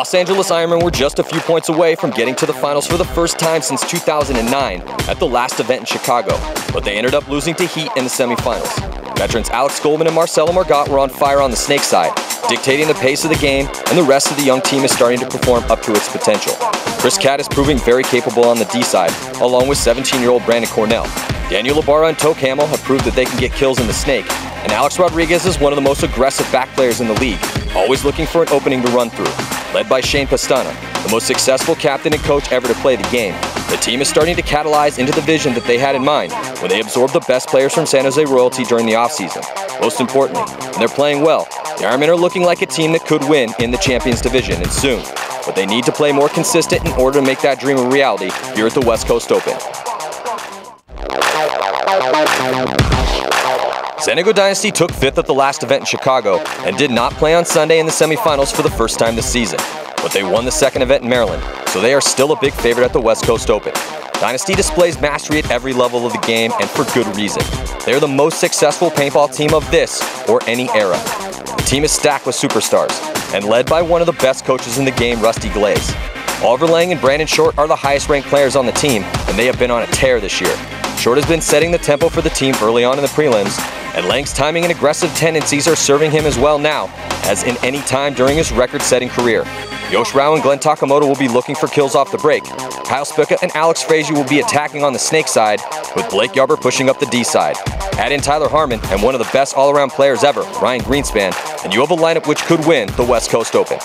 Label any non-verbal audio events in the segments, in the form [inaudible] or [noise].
Los Angeles Ironmen were just a few points away from getting to the finals for the first time since 2009 at the last event in Chicago, but they ended up losing to Heat in the semifinals. Veterans Alex Goldman and Marcelo Margot were on fire on the snake side, dictating the pace of the game, and the rest of the young team is starting to perform up to its potential. Chris Cat is proving very capable on the D side, along with 17-year-old Brandon Cornell. Daniel Ibarra and Toke Hamill have proved that they can get kills in the snake, and Alex Rodriguez is one of the most aggressive back players in the league, always looking for an opening to run through. Led by Shane Pestana, the most successful captain and coach ever to play the game, the team is starting to catalyze into the vision that they had in mind when they absorbed the best players from San Jose Royalty during the offseason. Most importantly, when they're playing well, the Ironmen are looking like a team that could win in the Champions Division and soon. But they need to play more consistent in order to make that dream a reality here at the West Coast Open. San Diego Dynasty took fifth at the last event in Chicago and did not play on Sunday in the semifinals for the first time this season. But they won the second event in Maryland, so they are still a big favorite at the West Coast Open. Dynasty displays mastery at every level of the game and for good reason. They are the most successful paintball team of this or any era. The team is stacked with superstars and led by one of the best coaches in the game, Rusty Glaze. Oliver Lang and Brandon Short are the highest ranked players on the team, and they have been on a tear this year. Short has been setting the tempo for the team early on in the prelims, and Lang's timing and aggressive tendencies are serving him as well now as in any time during his record-setting career. Yosh Rao and Glenn Takamoto will be looking for kills off the break. Kyle Spica and Alex Frazier will be attacking on the snake side, with Blake Yarber pushing up the D side. Add in Tyler Harmon and one of the best all-around players ever, Ryan Greenspan, and you have a lineup which could win the West Coast Open.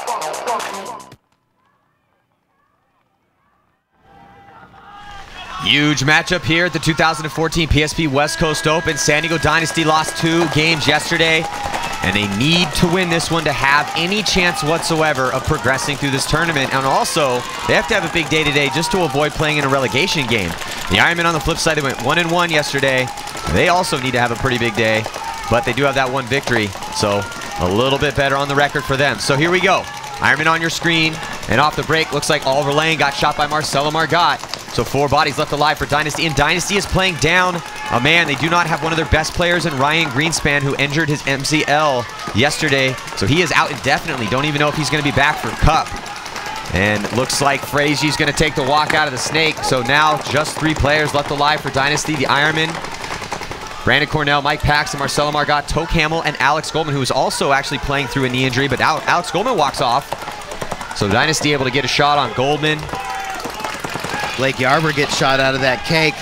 Huge matchup here at the 2014 PSP West Coast Open. San Diego Dynasty lost two games yesterday, and they need to win this one to have any chance whatsoever of progressing through this tournament. And also, they have to have a big day today just to avoid playing in a relegation game. The Ironmen on the flip side, they went one and one yesterday. They also need to have a pretty big day, but they do have that one victory, so a little bit better on the record for them. So here we go. Ironman on your screen, and off the break, looks like Oliver Lang got shot by Marcelo Margot. So four bodies left alive for Dynasty, and Dynasty is playing down a man. They do not have one of their best players in Ryan Greenspan, who injured his MCL yesterday. So he is out indefinitely. Don't even know if he's going to be back for Cup. And looks like Frazier's going to take the walk out of the snake. So now just three players left alive for Dynasty. The Ironman, Brandon Cornell, Mike Paxton, Marcelo Margot, Toke Hamill, and Alex Goldman, who is also actually playing through a knee injury, but Alex Goldman walks off. So Dynasty able to get a shot on Goldman. Blake Yarber gets shot out of that cake.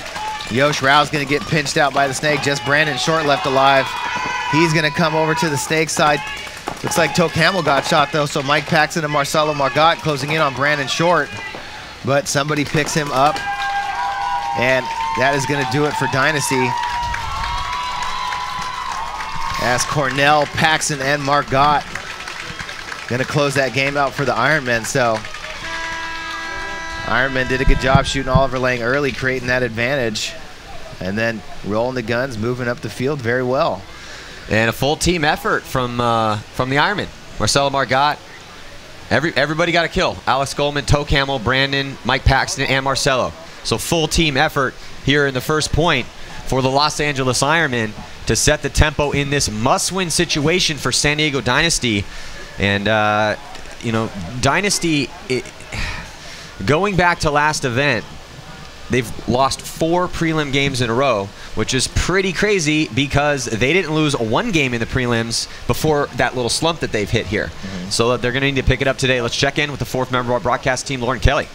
Yosh Rao's going to get pinched out by the snake. Just Brandon Short left alive. He's going to come over to the snake side. Looks like Toke Hamill got shot, though, so Mike Paxton and Marcelo Margot closing in on Brandon Short. But somebody picks him up, and that is going to do it for Dynasty. As Cornell, Paxton, and Margot going to close that game out for the Ironmen. So Ironman did a good job shooting Oliver Lang early, creating that advantage, and then rolling the guns, moving up the field very well. And a full team effort from uh, from the Ironman. Marcelo Margot, every everybody got a kill. Alex Goldman, Toke Hamill, Brandon, Mike Paxton, and Marcelo. So full team effort here in the first point for the Los Angeles Ironmen to set the tempo in this must-win situation for San Diego Dynasty. And uh, you know, Dynasty. It, Going back to last event, they've lost four prelim games in a row, which is pretty crazy because they didn't lose one game in the prelims before that little slump that they've hit here. Mm -hmm. So they're going to need to pick it up today. Let's check in with the fourth member of our broadcast team, Lauren Kelly.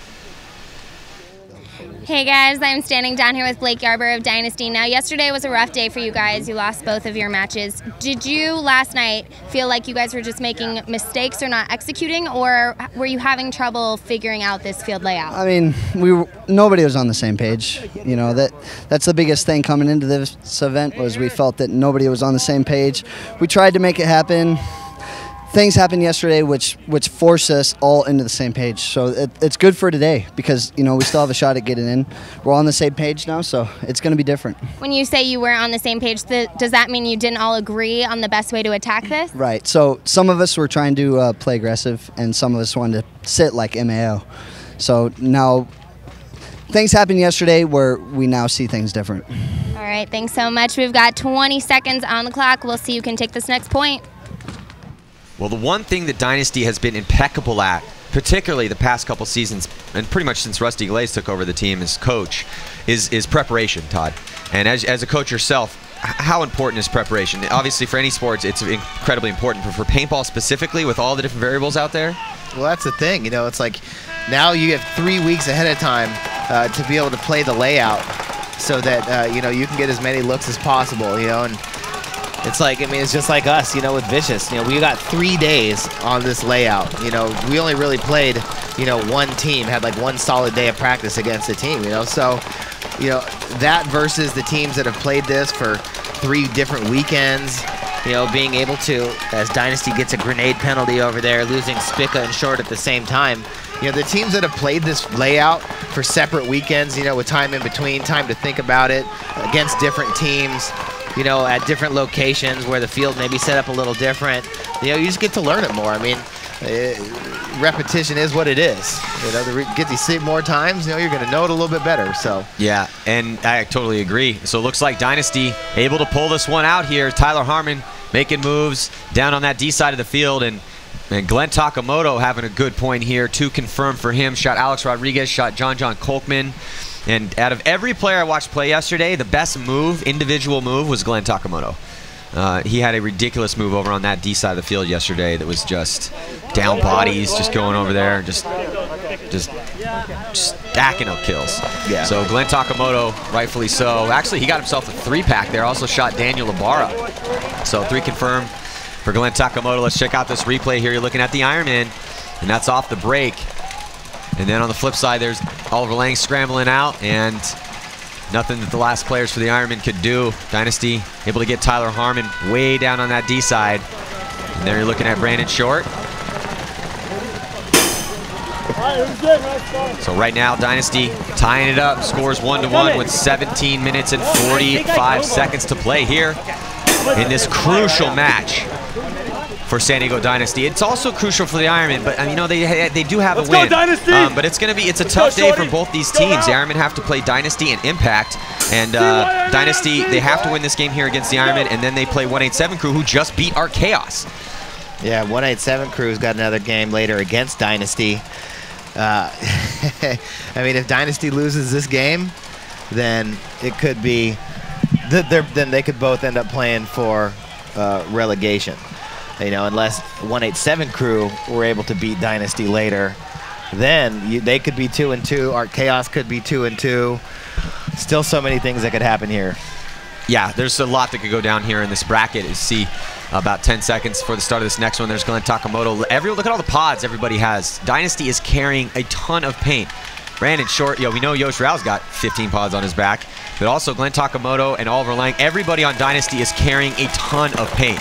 Hey guys, I'm standing down here with Blake Yarber of Dynasty. Now, yesterday was a rough day for you guys. You lost both of your matches. Did you last night feel like you guys were just making mistakes or not executing, or were you having trouble figuring out this field layout? I mean, we were, nobody was on the same page. You know that that's the biggest thing coming into this event was we felt that nobody was on the same page. We tried to make it happen things happened yesterday which which forced us all into the same page. So it, it's good for today because you know we still have a shot at getting in. We're all on the same page now, so it's going to be different. When you say you were on the same page, the, does that mean you didn't all agree on the best way to attack this? Right. So some of us were trying to uh, play aggressive, and some of us wanted to sit like MAO. So now things happened yesterday where we now see things different. All right, thanks so much. We've got 20 seconds on the clock. We'll see who can take this next point. Well, the one thing that Dynasty has been impeccable at particularly the past couple seasons, and pretty much since Rusty Glaze took over the team as coach, is is preparation, Todd. And as, as a coach yourself, how important is preparation? Obviously, for any sports, it's incredibly important. But for paintball specifically, with all the different variables out there, well, that's the thing. You know, it's like now you have three weeks ahead of time uh, to be able to play the layout so that uh, you know you can get as many looks as possible. You know, and it's like I mean it's just like us. You know, with Vicious. You know, we got three days on this layout. You know, we only really played. You know, one team had like one solid day of practice against a team. You know, so you know that versus the teams that have played this for three different weekends you know, being able to, as Dynasty gets a grenade penalty over there, losing Spica and Short at the same time. You know, the teams that have played this layout for separate weekends, you know, with time in between, time to think about it, against different teams, you know, at different locations where the field may be set up a little different, you know, you just get to learn it more. I mean, it, uh, repetition is what it is. You know, the get to see it more times, you know, you're going to know it a little bit better. So yeah, and I totally agree. So it looks like Dynasty able to pull this one out here. Tyler Harmon making moves down on that D side of the field, and and Glenn Takamoto having a good point here. Two confirmed for him. Shot Alex Rodriguez. Shot John John Kolkman. And out of every player I watched play yesterday, the best move, individual move, was Glenn Takamoto. Uh, he had a ridiculous move over on that D side of the field yesterday that was just down bodies, just going over there, just just, stacking up kills. Yeah. So Glenn Takamoto, rightfully so. Actually, he got himself a three pack there. Also shot Daniel Ibarra. So three confirmed for Glenn Takamoto. Let's check out this replay here. You're looking at the Ironman, and that's off the break. And then on the flip side, there's Oliver Lang scrambling out, and Nothing that the last players for the Ironman could do. Dynasty able to get Tyler Harmon way down on that D side. And there you're looking at Brandon Short. So right now, Dynasty tying it up, scores one to one with 17 minutes and 45 seconds to play here in this crucial match for San Diego Dynasty. It's also crucial for the Ironman, but um, you know they they do have Let's a win. Go, Dynasty! Um, but it's gonna be it's a tough day for both these teams. The Ironman have to play Dynasty and Impact, and uh, Dynasty they have to win this game here against the Ironman, and then they play 187 Crew, who just beat Art Chaos. Yeah, 187 Crew's got another game later against Dynasty. Uh, [laughs] I mean, if Dynasty loses this game, then it could be. Th then they could both end up playing for uh, relegation you know, unless 187 crew were able to beat Dynasty later, then you, they could be two and two. Art Chaos could be two and two. Still, so many things that could happen here. Yeah, there's a lot that could go down here in this bracket. You see about 10 seconds for the start of this next one. There's Glenn Takamoto. Every, look at all the pods everybody has. Dynasty is carrying a ton of paint. Brandon Short, yo, we know Yosh Rao's got 15 pods on his back, but also Glenn Takamoto and Oliver Lang. Everybody on Dynasty is carrying a ton of paint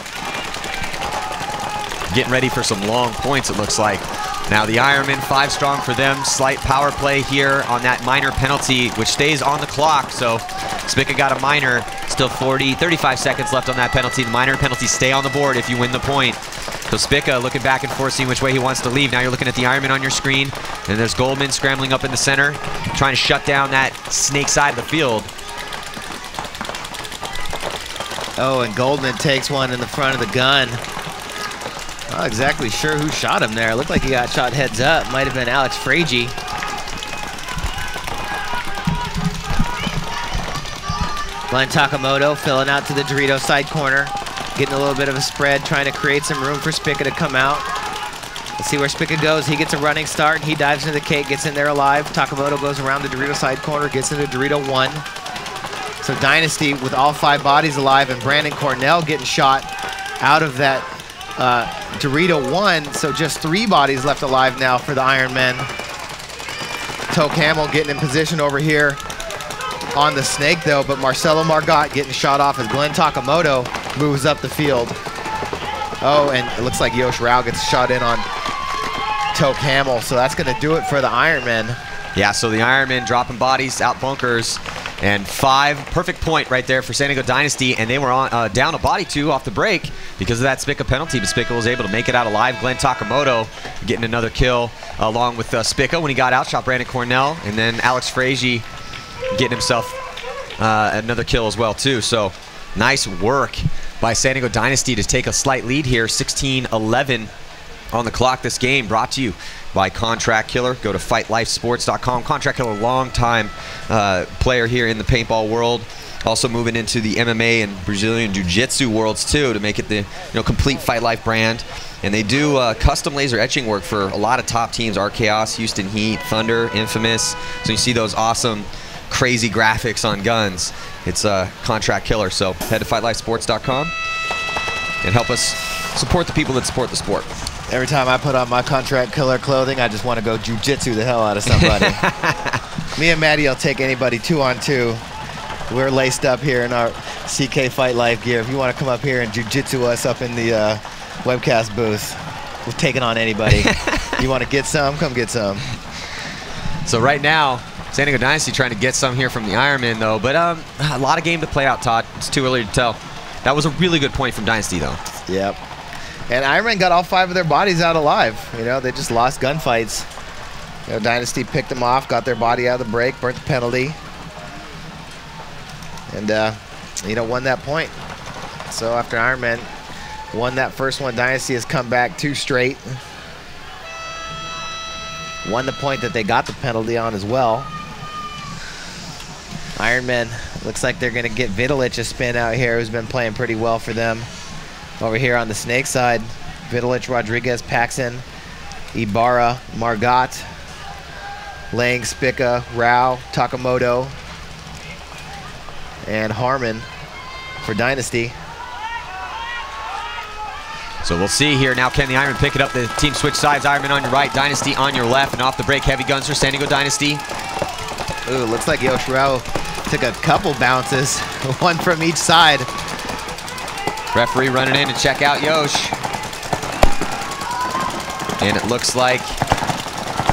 getting ready for some long points, it looks like. Now the Ironman, five strong for them. Slight power play here on that minor penalty, which stays on the clock. So Spica got a minor. Still 40, 35 seconds left on that penalty. The minor penalties stay on the board if you win the point. So Spica looking back and forth, seeing which way he wants to leave. Now you're looking at the Ironman on your screen. And there's Goldman scrambling up in the center, trying to shut down that snake side of the field. Oh, and Goldman takes one in the front of the gun. Not exactly sure who shot him there. Looked like he got shot heads up. Might have been Alex Fragi. Glenn Takamoto filling out to the Dorito side corner. Getting a little bit of a spread, trying to create some room for Spica to come out. Let's see where Spica goes. He gets a running start. He dives into the cake, gets in there alive. Takamoto goes around the Dorito side corner, gets into Dorito 1. So Dynasty with all five bodies alive and Brandon Cornell getting shot out of that uh, Dorito one, so just three bodies left alive now for the Ironmen. Toke Hamill getting in position over here on the snake though, but Marcelo Margot getting shot off as Glenn Takamoto moves up the field. Oh, and it looks like Yosh Rao gets shot in on Toke Hamill, so that's going to do it for the Ironmen. Yeah, so the Ironmen dropping bodies out bunkers. And five, perfect point right there for San Diego Dynasty. And they were on uh, down a body two off the break because of that Spica penalty. But Spica was able to make it out alive. Glenn Takamoto getting another kill along with uh, Spica when he got out, shot Brandon Cornell. And then Alex Fragi getting himself uh, another kill as well, too. So nice work by San Diego Dynasty to take a slight lead here, 16-11 on the clock this game brought to you by Contract Killer. Go to fightlifesports.com. Contract Killer, long time uh, player here in the paintball world. Also moving into the MMA and Brazilian Jiu-Jitsu worlds too to make it the you know complete Fight Life brand. And they do uh, custom laser etching work for a lot of top teams: Art Chaos, Houston Heat, Thunder, Infamous. So you see those awesome, crazy graphics on guns. It's uh, contract killer. So head to fightlifesports.com and help us support the people that support the sport. Every time I put on my contract killer clothing, I just want to go jujitsu the hell out of somebody. [laughs] Me and Maddie will take anybody two on two. We're laced up here in our CK Fight Life gear. If you want to come up here and jujitsu us up in the uh, webcast booth, we're taking on anybody. [laughs] you want to get some? Come get some. So right now, San Diego Dynasty trying to get some here from the Ironman, though. But um, a lot of game to play out, Todd. It's too early to tell. That was a really good point from Dynasty, though. Yep. And Ironman got all five of their bodies out alive. You know, they just lost gunfights. You know, Dynasty picked them off, got their body out of the break, burnt the penalty, and uh, you know won that point. So after Ironman won that first one, Dynasty has come back two straight. Won the point that they got the penalty on as well. Ironman looks like they're going to get Vidulich a spin out here, who's been playing pretty well for them. Over here on the snake side, Vidulich, Rodriguez, Paxton, Ibarra, Margot, Lang, Spica, Rao, Takamoto, and Harmon for Dynasty. So we'll see here. Now can the Iron pick it up? The team switch sides. Ironman on your right, Dynasty on your left, and off the break, heavy guns for San Diego Dynasty. Ooh, looks like Yosh Rao took a couple bounces, [laughs] one from each side. Referee running in to check out Yosh. And it looks like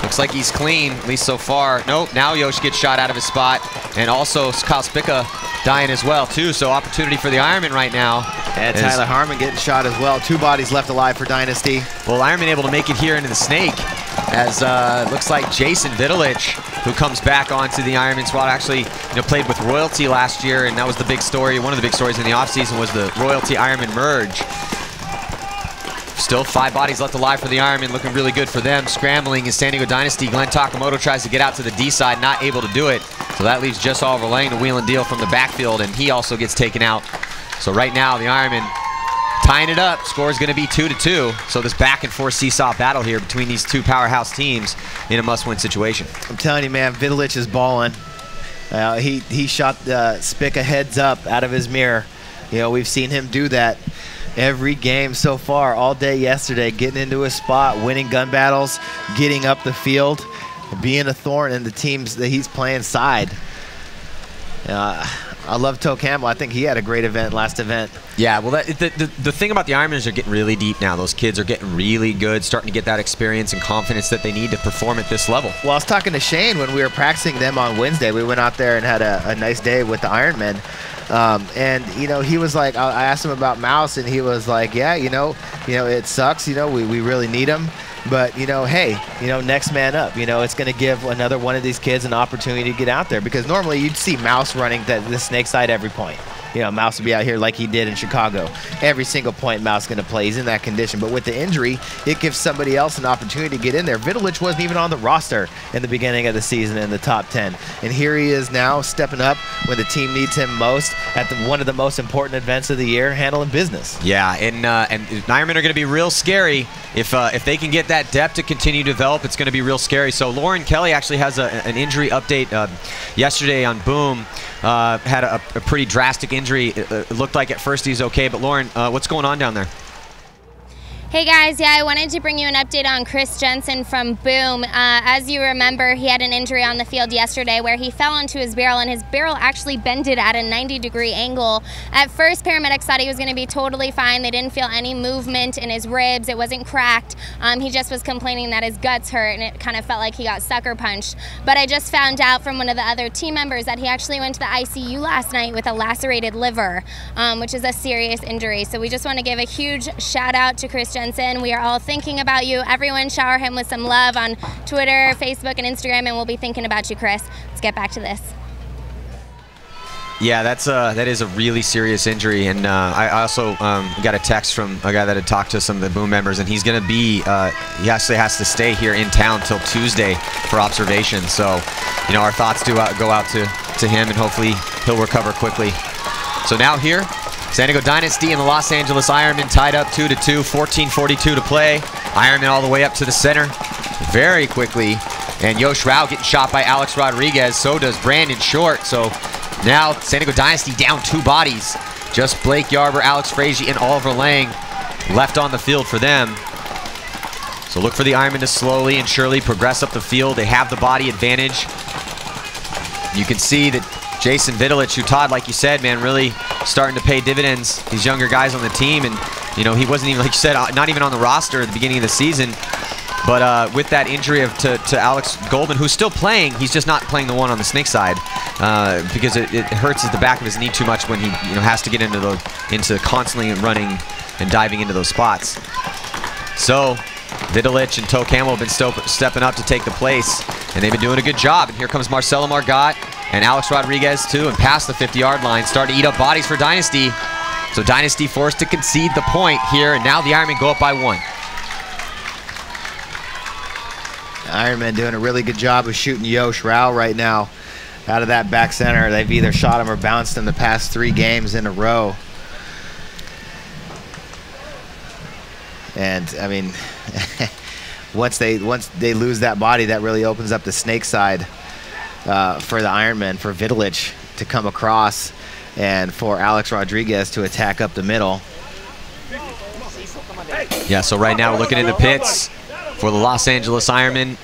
looks like he's clean, at least so far. Nope, now Yosh gets shot out of his spot. And also Kyle Spica dying as well, too. So opportunity for the Ironman right now. And Tyler Harmon getting shot as well. Two bodies left alive for Dynasty. Well, Ironman able to make it here into the snake as uh, looks like Jason Vidulich, who comes back onto the Ironman squad, actually you know, played with Royalty last year, and that was the big story. One of the big stories in the offseason was the Royalty Ironman merge. Still five bodies left alive for the Ironman, looking really good for them. Scrambling is San Diego Dynasty. Glenn Takamoto tries to get out to the D side, not able to do it. So that leaves Jess Oliver Lang to wheel and deal from the backfield, and he also gets taken out. So right now, the Ironman tying it up. Score is going to be two to two. So this back and forth seesaw battle here between these two powerhouse teams in a must-win situation. I'm telling you, man, Vidulich is balling. Uh, he he shot uh, Spica heads up out of his mirror. You know, we've seen him do that every game so far, all day yesterday, getting into a spot, winning gun battles, getting up the field, being a thorn in the teams that he's playing side. Uh, I love Toke Hamill. I think he had a great event last event. Yeah, well, that, the, the, the thing about the Ironmen is they're getting really deep now. Those kids are getting really good, starting to get that experience and confidence that they need to perform at this level. Well, I was talking to Shane when we were practicing them on Wednesday. We went out there and had a, a nice day with the Ironmen. Um, and you know, he was like, I asked him about Mouse, and he was like, Yeah, you know, you know, it sucks. You know, we, we really need him. But you know, hey, you know, next man up. You know, it's going to give another one of these kids an opportunity to get out there because normally you'd see Mouse running the, the snake side every point. You know, Mouse will be out here like he did in Chicago. Every single point Mouse going to play. He's in that condition. But with the injury, it gives somebody else an opportunity to get in there. Vidulich wasn't even on the roster in the beginning of the season in the top 10. And here he is now stepping up when the team needs him most at the, one of the most important events of the year, handling business. Yeah, and uh, and Ironmen are going to be real scary if uh, if they can get that depth to continue to develop. It's going to be real scary. So Lauren Kelly actually has a, an injury update uh, yesterday on Boom. Uh, had a, a, pretty drastic injury. It, it, looked like at first he's okay, but Lauren, uh, what's going on down there? Hey guys, yeah, I wanted to bring you an update on Chris Jensen from Boom. Uh, as you remember, he had an injury on the field yesterday where he fell onto his barrel and his barrel actually bended at a 90 degree angle. At first, paramedics thought he was going to be totally fine. They didn't feel any movement in his ribs. It wasn't cracked. Um, he just was complaining that his guts hurt and it kind of felt like he got sucker punched. But I just found out from one of the other team members that he actually went to the ICU last night with a lacerated liver, um, which is a serious injury. So we just want to give a huge shout out to Chris Jensen Jensen. We are all thinking about you. Everyone shower him with some love on Twitter, Facebook, and Instagram, and we'll be thinking about you, Chris. Let's get back to this. Yeah, that's a, that is a really serious injury, and uh, I also um, got a text from a guy that had talked to some of the Boom members, and he's going to be uh, he actually has to stay here in town till Tuesday for observation. So, you know, our thoughts do out, go out to to him, and hopefully he'll recover quickly. So now here, San Diego Dynasty and the Los Angeles Ironmen tied up 2 to 2, 14:42 to play. Ironman all the way up to the center, very quickly, and Yosh Rao getting shot by Alex Rodriguez. So does Brandon Short. So now San Diego Dynasty down two bodies. Just Blake Yarber, Alex Frazier, and Oliver Lang left on the field for them. So look for the Ironmen to slowly and surely progress up the field. They have the body advantage. You can see that Jason Vidulich, who Todd, like you said, man, really starting to pay dividends. These younger guys on the team, and you know he wasn't even, like you said, uh, not even on the roster at the beginning of the season. But uh, with that injury of to, to, Alex Goldman, who's still playing, he's just not playing the one on the snake side uh, because it, it, hurts the back of his knee too much when he you know has to get into the into constantly running and diving into those spots. So Vidulich and Toke Hamill have been stepping up to take the place, and they've been doing a good job. And here comes Marcelo Margot and Alex Rodriguez too, and past the 50-yard line, starting to eat up bodies for Dynasty. So Dynasty forced to concede the point here, and now the Ironmen go up by one. Ironman doing a really good job of shooting Yosh Rao right now out of that back center. They've either shot him or bounced him the past three games in a row. And I mean, [laughs] once they once they lose that body, that really opens up the snake side uh, for the Ironman, for Vidulich to come across, and for Alex Rodriguez to attack up the middle. Yeah, so right now we're looking in the pits for the Los Angeles Ironman.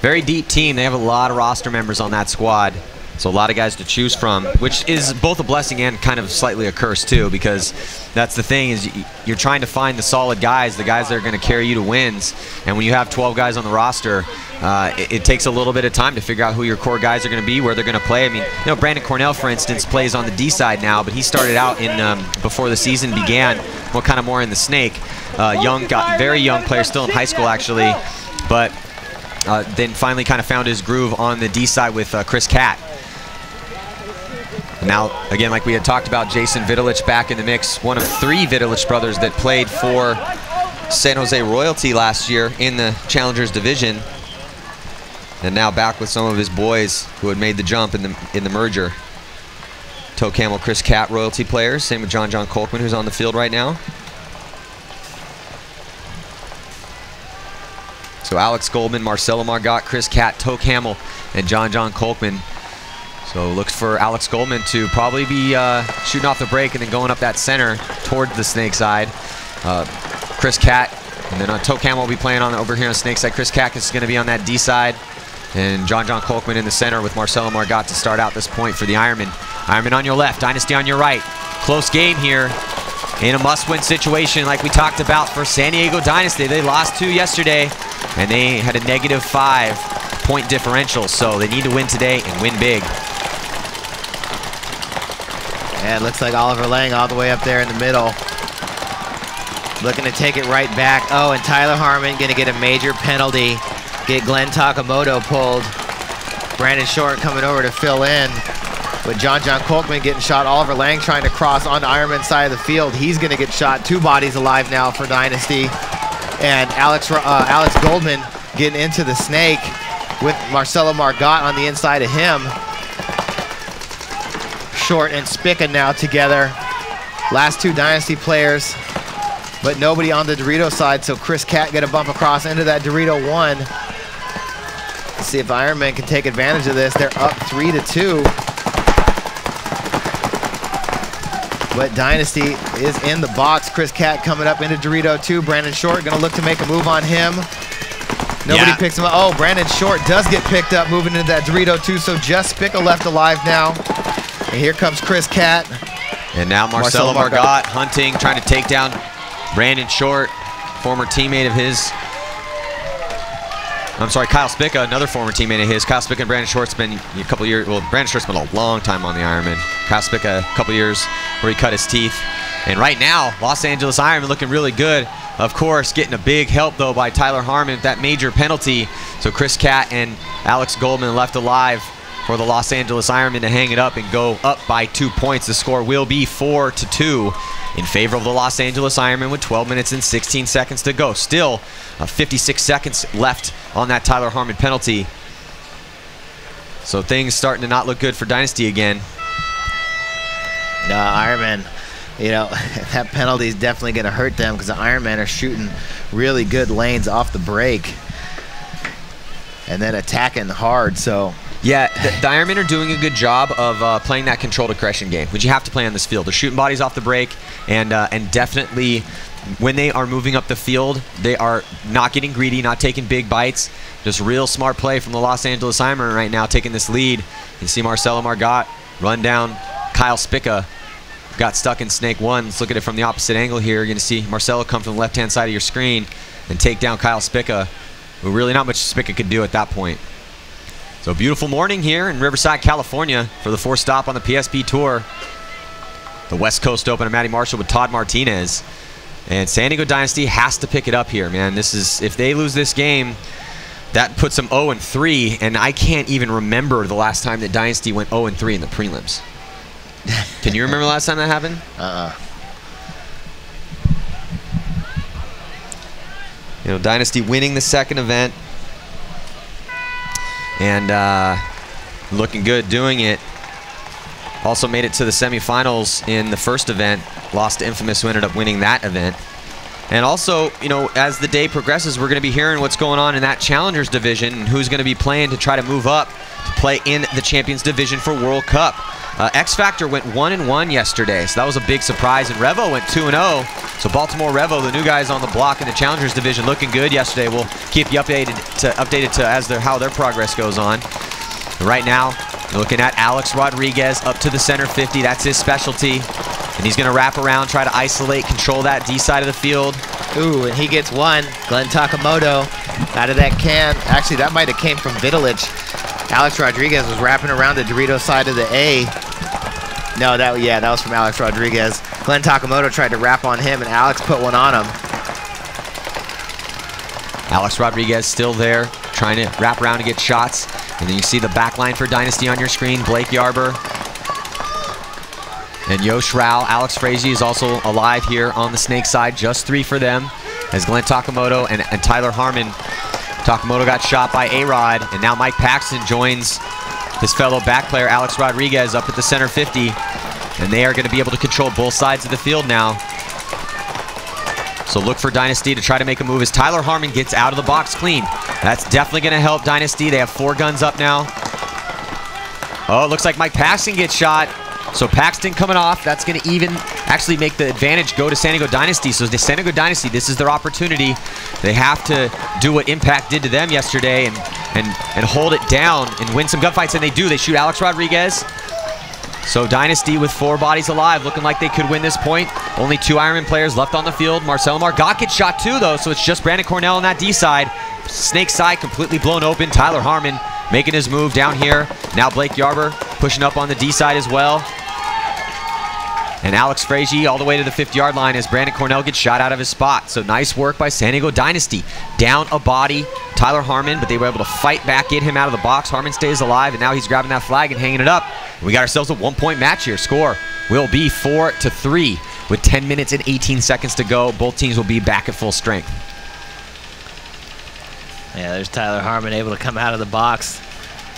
Very deep team. They have a lot of roster members on that squad. So a lot of guys to choose from, which is both a blessing and kind of slightly a curse too, because that's the thing is you're trying to find the solid guys, the guys that are going to carry you to wins. And when you have 12 guys on the roster, uh, it, it, takes a little bit of time to figure out who your core guys are going to be, where they're going to play. I mean, you know, Brandon Cornell, for instance, plays on the D side now, but he started out in um, before the season began, more kind of more in the snake. Uh, young, got very young player, still in high school actually, but uh, then finally kind of found his groove on the D side with uh, Chris Catt. Now, again, like we had talked about, Jason Vidulich back in the mix, one of three Vidulich brothers that played for San Jose Royalty last year in the Challengers division. And now back with some of his boys who had made the jump in the in the merger. Toke Hamill, Chris Catt, Royalty players. Same with John John Kolkman, who's on the field right now. So Alex Goldman, Marcelo Margot, Chris Catt, Toke Hamill, and John John Kolkman so looks for Alex Goldman to probably be uh, shooting off the break and then going up that center towards the snake side. Uh, Chris Catt and then uh, Toke Hamill will be playing on over here on snake side. Chris Catt is going to be on that D side. And John John Kolkman in the center with Marcelo Margot to start out this point for the Ironman. Ironman on your left, Dynasty on your right. Close game here in a must-win situation like we talked about for San Diego Dynasty. They lost two yesterday, and they had a negative five point differential, so they need to win today and win big. And it looks like Oliver Lang all the way up there in the middle. Looking to take it right back. Oh, and Tyler Harmon going to get a major penalty. Get Glenn Takamoto pulled. Brandon Short coming over to fill in. But John John Kolkman getting shot. Oliver Lang trying to cross on the Ironman side of the field. He's going to get shot. Two bodies alive now for Dynasty. And Alex, uh, Alex Goldman getting into the snake with Marcelo Margot on the inside of him. Short and Spica now together. Last two Dynasty players, but nobody on the Dorito side, so Chris Catt get a bump across into that Dorito one. Let's see if Ironman can take advantage of this. They're up three to two. But Dynasty is in the box. Chris Catt coming up into Dorito two. Brandon Short gonna look to make a move on him. Nobody yeah. picks him up. Oh, Brandon Short does get picked up moving into that Dorito two, so just Spica left alive now. And here comes Chris Catt. And now Marcelo, Marcelo Margot, hunting, trying to take down Brandon Short, former teammate of his. I'm sorry, Kyle Spica, another former teammate of his. Kyle Spica and Brandon Short's been a couple years, well, Brandon Short's been a long time on the Ironman. Kyle Spica, a couple years where he cut his teeth. And right now, Los Angeles Ironman looking really good. Of course, getting a big help, though, by Tyler Harmon, with that major penalty. So Chris Catt and Alex Goldman left alive for the Los Angeles Ironmen to hang it up and go up by two points. The score will be four to two in favor of the Los Angeles Ironmen with 12 minutes and 16 seconds to go. Still uh, 56 seconds left on that Tyler Harmon penalty. So things starting to not look good for Dynasty again. No, Ironman, you know, [laughs] that penalty is definitely going to hurt them because the Ironmen are shooting really good lanes off the break and then attacking hard. So yeah, the, the Ironmen are doing a good job of uh, playing that controlled aggression game, which you have to play on this field. They're shooting bodies off the break, and uh, and definitely when they are moving up the field, they are not getting greedy, not taking big bites. Just real smart play from the Los Angeles Ironmen right now, taking this lead. You see Marcelo Margot run down Kyle Spica. Got stuck in snake one. Let's look at it from the opposite angle here. You're going to see Marcelo come from the left-hand side of your screen and take down Kyle Spica, really not much Spica could do at that point. So beautiful morning here in Riverside, California for the fourth stop on the PSP Tour. The West Coast Open of Matty Marshall with Todd Martinez. And San Diego Dynasty has to pick it up here, man. This is if they lose this game, that puts them 0 and 3, and I can't even remember the last time that Dynasty went 0 and 3 in the prelims. [laughs] Can you remember the last time that happened? Uh-uh. You know, Dynasty winning the second event, and uh, looking good doing it. Also made it to the semifinals in the first event. Lost to Infamous, who ended up winning that event. And also, you know, as the day progresses, we're going to be hearing what's going on in that Challengers division and who's going to be playing to try to move up to play in the Champions division for World Cup. Uh, X Factor went 1 and 1 yesterday, so that was a big surprise. And Revo went 2 and 0. So Baltimore Revo, the new guys on the block in the Challengers division, looking good yesterday. We'll keep you updated to updated to as their how their progress goes on. Right now, looking at Alex Rodriguez up to the center 50. That's his specialty. And he's going to wrap around, try to isolate, control that D side of the field. Ooh, and he gets one. Glenn Takamoto out of that can. Actually, that might have came from Vidulich. Alex Rodriguez was wrapping around the Dorito side of the A. No, that yeah, that was from Alex Rodriguez. Glenn Takamoto tried to wrap on him, and Alex put one on him. Alex Rodriguez still there, trying to wrap around to get shots. And then you see the back line for Dynasty on your screen. Blake Yarber and Yosh Rao. Alex Frazee is also alive here on the snake side. Just three for them as Glenn Takamoto and, and Tyler Harmon Takamoto got shot by A-Rod, and now Mike Paxton joins his fellow back player Alex Rodriguez up at the center 50. And they are going to be able to control both sides of the field now. So look for Dynasty to try to make a move as Tyler Harmon gets out of the box clean. That's definitely going to help Dynasty. They have four guns up now. Oh, it looks like Mike Paxton gets shot. So Paxton coming off, that's going to even actually make the advantage go to San Diego Dynasty. So the San Diego Dynasty, this is their opportunity. They have to do what Impact did to them yesterday and, and, and hold it down and win some gunfights, and they do. They shoot Alex Rodriguez. So Dynasty with four bodies alive, looking like they could win this point. Only two Ironman players left on the field. Marcelo Margot gets shot too, though, so it's just Brandon Cornell on that D side. Snake side completely blown open. Tyler Harmon making his move down here. Now Blake Yarber pushing up on the D side as well. And Alex Frazee all the way to the 50-yard line as Brandon Cornell gets shot out of his spot. So nice work by San Diego Dynasty. Down a body, Tyler Harmon, but they were able to fight back, get him out of the box. Harmon stays alive, and now he's grabbing that flag and hanging it up. We got ourselves a one-point match here. Score will be 4 to three with 10 minutes and 18 seconds to go. Both teams will be back at full strength. Yeah, there's Tyler Harmon able to come out of the box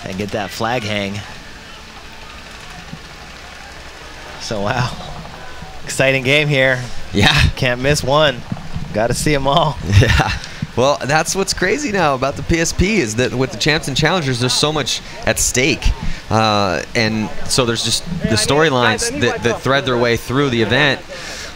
and get that flag hang. So, wow. Exciting game here. Yeah. Can't miss one. Got to see them all. [laughs] Yeah. Well, that's what's crazy now about the PSP is that with the champs and challengers, there's so much at stake, uh, and so there's just the storylines that, that thread their way through the event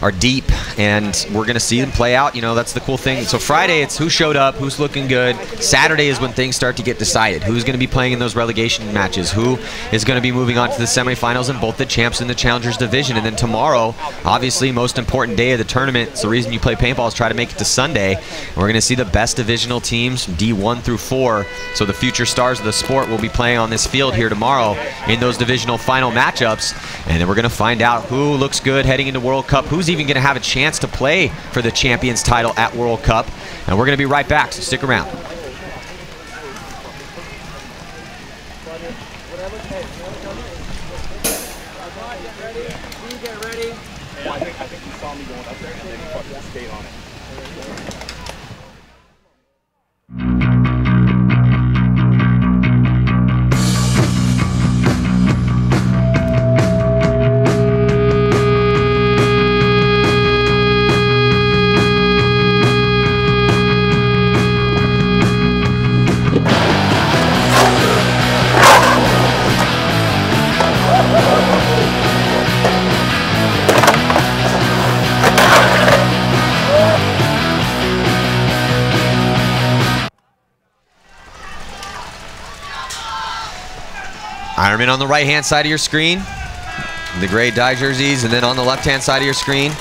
are deep, and we're going to see them play out. You know, that's the cool thing. So Friday, it's who showed up, who's looking good. Saturday is when things start to get decided. Who's going to be playing in those relegation matches? Who is going to be moving on to the semifinals in both the champs and the challengers division? And then tomorrow, obviously, most important day of the tournament. It's the reason you play paintball is try to make it to Sunday. And we're going to see the best divisional teams, D1 through 4. So the future stars of the sport will be playing on this field here tomorrow in those divisional final matchups. And then we're going to find out who looks good heading into World Cup, who's even going to have a chance to play for the champions title at World Cup. And we're going to be right back, so stick around. Ironman on the right-hand side of your screen. The gray dye jerseys, and then on the left-hand side of your screen,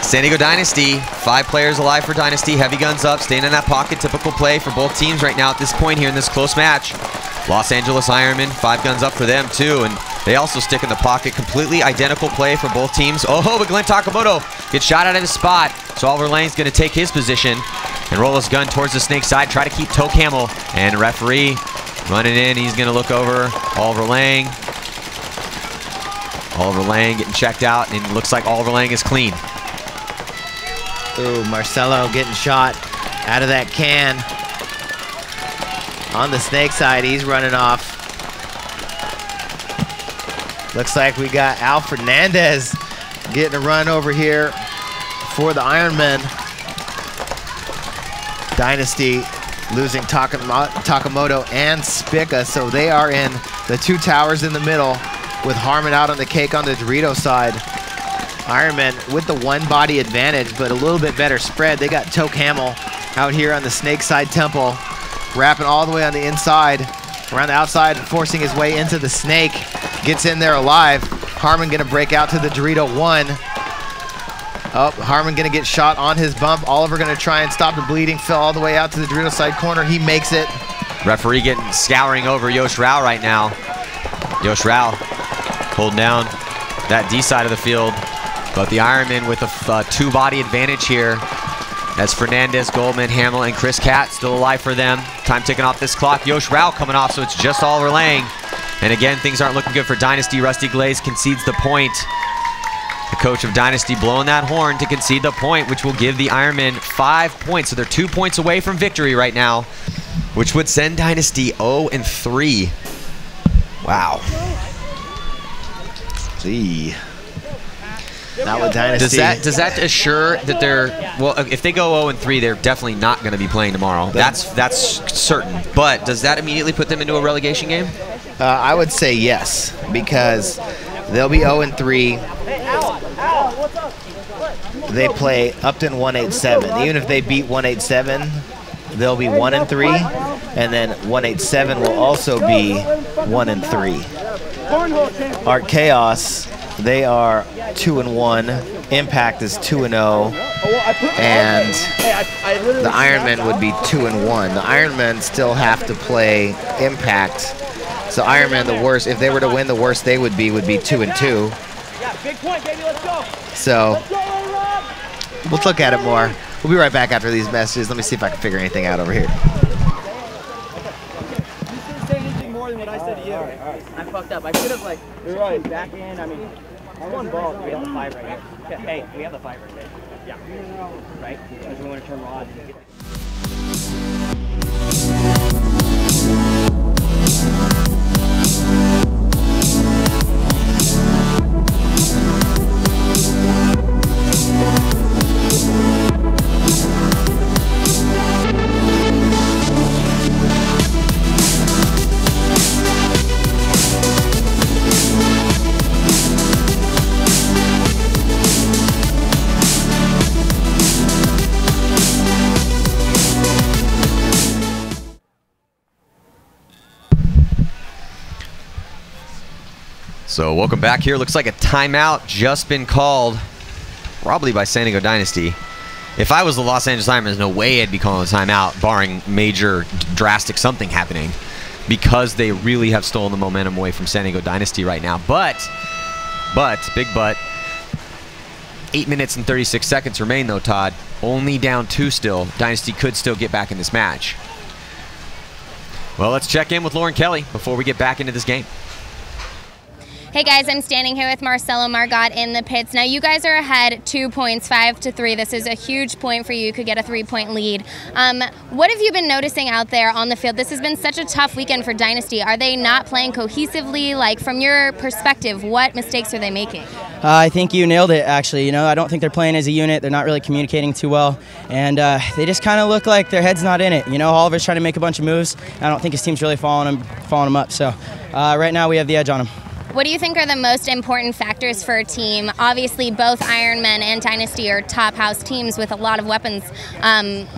San Diego Dynasty. Five players alive for Dynasty. Heavy guns up, staying in that pocket. Typical play for both teams right now at this point here in this close match. Los Angeles Ironman, five guns up for them too, and they also stick in the pocket. Completely identical play for both teams. Oh, [laughs] but Glenn Takamoto gets shot out of his spot. So Oliver Lang's going to take his position and roll his gun towards the snake side, try to keep Toke Hamill. And referee running in, he's going to look over Oliver Lang. Oliver Lang getting checked out, and it looks like Oliver Lang is clean. Ooh, Marcelo getting shot out of that can. On the snake side, he's running off. Looks like we got Al Fernandez getting a run over here for the Ironman. Dynasty losing Takamo- Takamoto and Spica, so they are in the two towers in the middle with Harmon out on the cake on the Dorito side. Ironman with the one body advantage, but a little bit better spread. They got Toke Hamill out here on the snake side temple, wrapping all the way on the inside, around the outside, forcing his way into the snake. Gets in there alive. Harmon gonna break out to the Dorito one. Oh, Harmon gonna get shot on his bump. Oliver gonna try and stop the bleeding. Fell all the way out to the Dorito side corner. He makes it. Referee getting scouring over Yosh Rao right now. Yosh Rao holding down that D side of the field. But the Ironman with a uh, two-body advantage here as Fernandez, Goldman, Hamill, and Chris Cat still alive for them. Time ticking off this clock. Yosh Rao coming off, so it's just Oliver Lang. And again, things aren't looking good for Dynasty. Rusty Glaze concedes the point. The coach of Dynasty blowing that horn to concede the point, which will give the Ironmen five points. So they're two points away from victory right now, which would send Dynasty 0 and 3. Wow. See. Not with Dynasty. Does that does that assure that they're well? If they go 0 and 3, they're definitely not going to be playing tomorrow. That's that's certain. But does that immediately put them into a relegation game? Uh, I would say yes, because they'll be 0 and 3. They play Upton 187. Even if they beat 187, they'll be 1 and 3, and then 187 will also be 1 and 3. Art Chaos, they are 2 and 1. Impact is 2 and 0. And the Ironmen would be 2 and 1. The Ironmen still have to play Impact. So Ironman, the worst, if they were to win, the worst they would be would be 2 and 2. So we'll look at it more. We'll be right back after these messages. Let me see if I can figure anything out over here. say anything more than what I said to you. I fucked up. I should have like You're right. back in. I mean, one ball. We have the five right here. Yeah, hey, we have the five right here. Yeah. Right? Because we want to turn rod. So welcome back here. Looks like a timeout just been called, probably by San Diego Dynasty. If I was the Los Angeles Ironmen, there's no way I'd be calling a timeout, barring major, drastic something happening, because they really have stolen the momentum away from San Diego Dynasty right now. But, but, big but, eight minutes and 36 seconds remain though, Todd. Only down two still. Dynasty could still get back in this match. Well, let's check in with Lauren Kelly before we get back into this game. Hey guys, I'm standing here with Marcelo Margot in the pits. Now you guys are ahead two points, five to three. This is a huge point for you. You could get a three-point lead. Um, what have you been noticing out there on the field? This has been such a tough weekend for Dynasty. Are they not playing cohesively? Like from your perspective, what mistakes are they making? Uh, I think you nailed it. Actually, you know, I don't think they're playing as a unit. They're not really communicating too well, and uh, they just kind of look like their head's not in it. You know, Oliver's trying to make a bunch of moves. I don't think his team's really following him, following him up. So uh, right now we have the edge on him. What do you think are the most important factors for a team? Obviously, both Ironmen and Dynasty are top house teams with a lot of weapons um,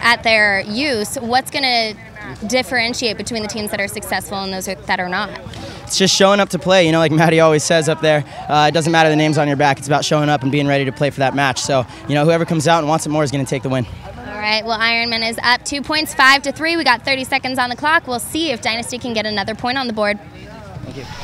at their use. What's going to differentiate between the teams that are successful and those that are not? It's just showing up to play. You know, like Maddie always says up there, uh, it doesn't matter the names on your back. It's about showing up and being ready to play for that match. So, you know, whoever comes out and wants it more is going to take the win. All right. Well, Ironmen is up two points, five to three. We got 30 seconds on the clock. We'll see if Dynasty can get another point on the board. Thank you.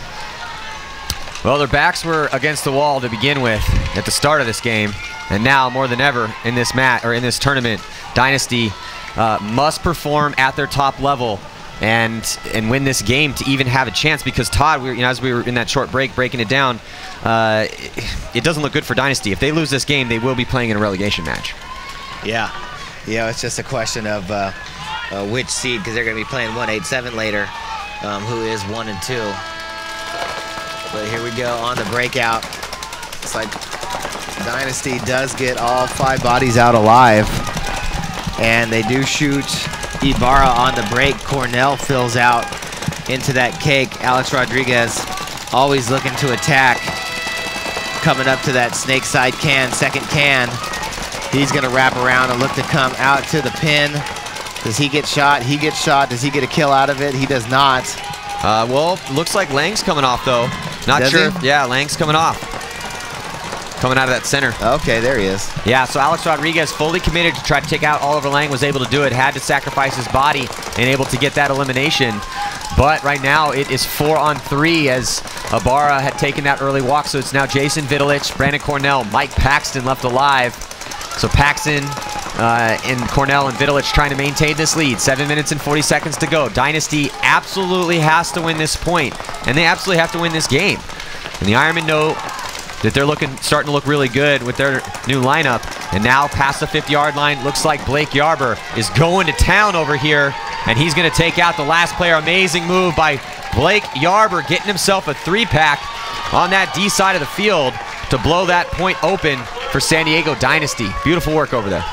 Well, their backs were against the wall to begin with at the start of this game, and now more than ever in this mat or in this tournament, Dynasty uh, must perform at their top level and and win this game to even have a chance. Because Todd, we were, you know, as we were in that short break breaking it down, uh, it doesn't look good for Dynasty. If they lose this game, they will be playing in a relegation match. Yeah, know, it's just a question of uh, uh, which seed because they're going to be playing 187 later, um, who is one and two. But here we go on the breakout. It's like Dynasty does get all five bodies out alive. And they do shoot Ibarra on the break. Cornell fills out into that cake. Alex Rodriguez always looking to attack. Coming up to that snake side can, second can. He's going to wrap around and look to come out to the pin. Does he get shot? He gets shot. Does he get a kill out of it? He does not. Uh, well, looks like Lang's coming off, though. Not Does sure. he? Yeah, Lang's coming off. Coming out of that center. Okay, there he is. Yeah, so Alex Rodriguez fully committed to try to take out Oliver Lang, was able to do it, had to sacrifice his body and able to get that elimination. But right now it is four on three as Ibarra had taken that early walk. So it's now Jason Vidulich, Brandon Cornell, Mike Paxton left alive. So Paxton uh, and Cornell and Vidulich trying to maintain this lead. Seven minutes and 40 seconds to go. Dynasty absolutely has to win this point, and they absolutely have to win this game. And the Ironmen know that they're looking, starting to look really good with their new lineup. And now past the 50-yard line, looks like Blake Yarber is going to town over here, and he's going to take out the last player. Amazing move by Blake Yarber, getting himself a three-pack on that D side of the field to blow that point open for San Diego Dynasty. Beautiful work over there.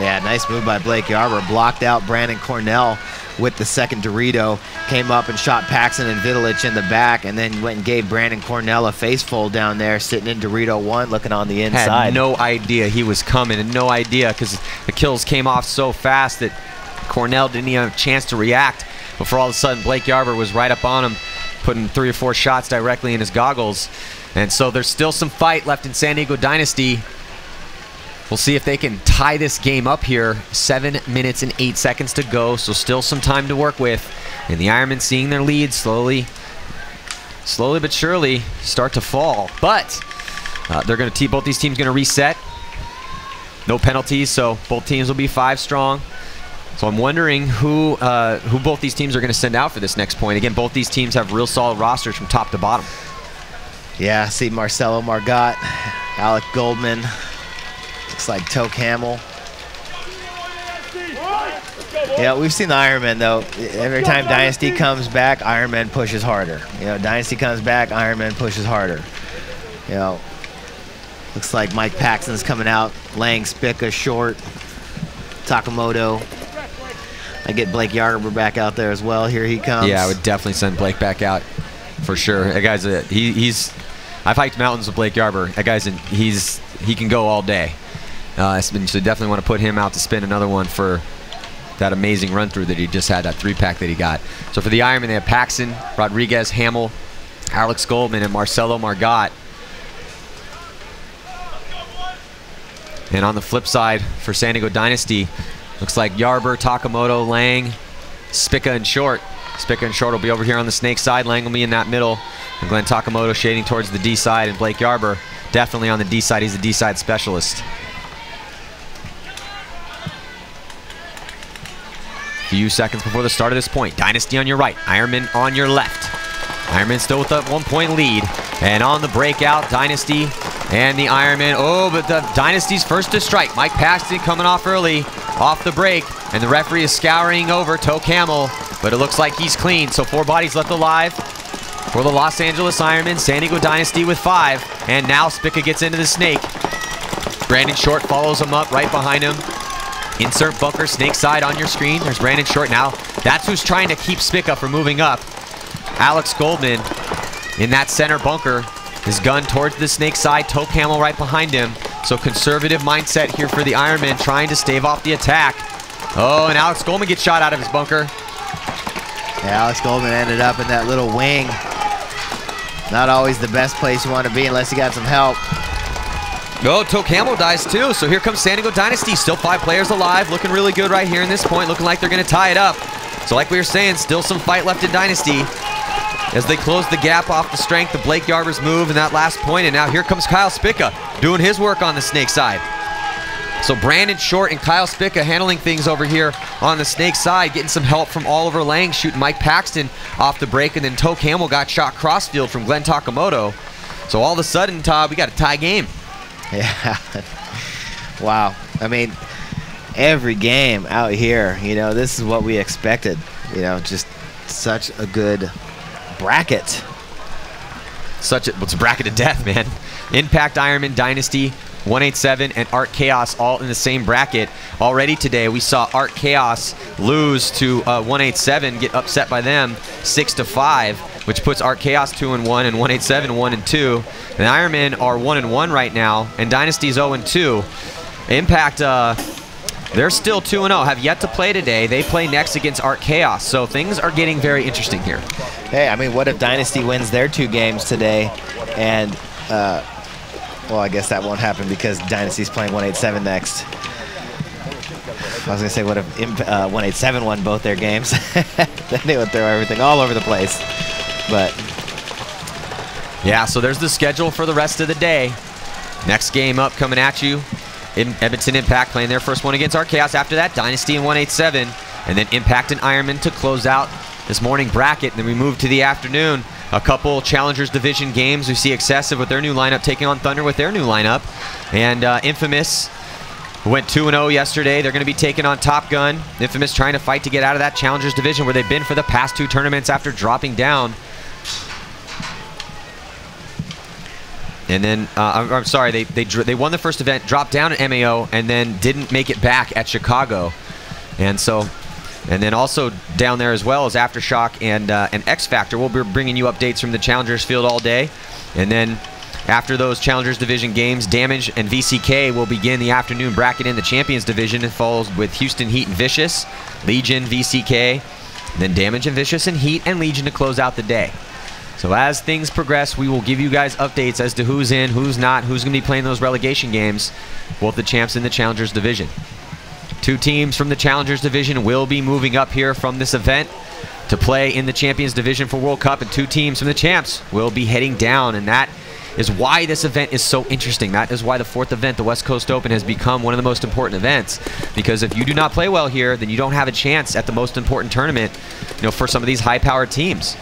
Yeah, nice move by Blake Yarber. Blocked out Brandon Cornell with the second Dorito. Came up and shot Paxton and Vidulich in the back, and then went and gave Brandon Cornell a face fold down there, sitting in Dorito 1, looking on the inside. Had no idea he was coming, and no idea because the kills came off so fast that Cornell didn't even have a chance to react. Before all of a sudden, Blake Yarber was right up on him, putting three or four shots directly in his goggles. And so there's still some fight left in San Diego Dynasty. We'll see if they can tie this game up here. Seven minutes and eight seconds to go, so still some time to work with. And the Ironmen seeing their lead slowly, slowly but surely start to fall. But uh, they're going to both these teams going to reset. No penalties, so both teams will be five strong. So I'm wondering who uh, who both these teams are going to send out for this next point. Again, both these teams have real solid rosters from top to bottom. Yeah, see Marcelo Margot, Alec Goldman, looks like Toke Hamill. Yeah, we've seen the Ironmen though. Every time Dynasty comes back, Ironmen pushes harder. You know, Dynasty comes back, Ironmen pushes harder. You know, looks like Mike Paxton's coming out, Lang, Spica, Short, Takamoto. I get Blake Yarber back out there as well. Here he comes. Yeah, I would definitely send Blake back out for sure. That guy's a he, he's. I've hiked mountains with Blake Yarber. That guy's in, he's he can go all day. Uh, so definitely want to put him out to spin another one for that amazing run through that he just had, that three pack that he got. So for the Ironmen, they have Paxton, Rodriguez, Hamill, Alex Goldman, and Marcelo Margot. And on the flip side, for San Diego Dynasty, looks like Yarber, Takamoto, Lang, Spica, and Short. Spica and Short will be over here on the snake side. Lang will be in that middle. And Glenn Takamoto shading towards the D side. And Blake Yarber definitely on the D side. He's a D side specialist. Few seconds before the start of this point. Dynasty on your right. Ironmen on your left. Ironmen still with a one-point lead. And on the breakout, Dynasty and the Ironmen. Oh, but the Dynasty's first to strike. Mike Paxton coming off early, off the break. And the referee is scouring over Toke Hamill, but it looks like he's clean. So four bodies left alive for the Los Angeles Ironmen. San Diego Dynasty with five. And now Spica gets into the snake. Brandon Short follows him up right behind him. Insert bunker snake side on your screen. There's Brandon Short now. That's who's trying to keep Spica from moving up. Alex Goldman in that center bunker. His gun towards the snake side. Toke Hamill right behind him. So conservative mindset here for the Ironmen, trying to stave off the attack. Oh, and Alex Goldman gets shot out of his bunker. Yeah, Alex Goldman ended up in that little wing. Not always the best place you want to be unless you got some help. Oh, Toke Hamill dies too. So here comes San Diego Dynasty. Still five players alive. Looking really good right here in this point. Looking like they're going to tie it up. So like we were saying, still some fight left in Dynasty as they close the gap off the strength of Blake Yarber's move in that last point. And now here comes Kyle Spica doing his work on the snake side. So Brandon Short and Kyle Spica handling things over here on the snake side, getting some help from Oliver Lang, shooting Mike Paxton off the break, and then Toke Hamill got shot crossfield from Glenn Takamoto. So all of a sudden, Todd, we got a tie game. [laughs] Yeah. wow. I mean, every game out here, you know, this is what we expected. You know, just such a good bracket. Such a, it's a bracket of death, man. Impact Ironmen Dynasty 187 and Art Chaos all in the same bracket. Already today, we saw Art Chaos lose to uh, 187, get upset by them 6 to 5, which puts Art Chaos 2 and 1 and 187 1 and 2. And Ironmen are 1 and 1 right now, and Dynasty's 0 and 2. Impact, uh, they're still 2 and 0, have yet to play today. They play next against Art Chaos, so things are getting very interesting here. Hey, I mean, what if Dynasty wins their two games today and uh, well, I guess that won't happen because Dynasty's playing 187 next. I was going to say, what if uh, 187 won both their games? [laughs] then they would throw everything all over the place. But. Yeah, so there's the schedule for the rest of the day. Next game up coming at you. In Edmonton Impact playing their first one against Art Chaos. After that, Dynasty in 187. And then Impact and Ironmen to close out this morning bracket. And then we move to the afternoon a couple Challengers Division games. We see Excessive with their new lineup taking on Thunder with their new lineup. And uh, Infamous went 2-0 yesterday. They're going to be taking on Top Gun. Infamous trying to fight to get out of that Challengers Division where they've been for the past two tournaments after dropping down. And then, uh, I'm, I'm, sorry, they, they, they won the first event, dropped down at MAO, and then didn't make it back at Chicago. And so and then also down there as well as Aftershock and, uh, and X Factor. We'll be bringing you updates from the Challengers field all day. And then after those Challengers Division games, Damage and VCK will begin the afternoon bracket in the Champions Division. It follows with Houston Heat and Vicious, Legion, VCK, then Damage and Vicious and Heat and Legion to close out the day. So as things progress, we will give you guys updates as to who's in, who's not, who's going to be playing those relegation games, both the champs and the Challengers Division. Two teams from the Challengers Division will be moving up here from this event to play in the Champions Division for World Cup, and two teams from the Champs will be heading down, and that is why this event is so interesting. That is why the fourth event, the West Coast Open, has become one of the most important events. Because if you do not play well here, then you don't have a chance at the most important tournament, you know, for some of these high-powered teams.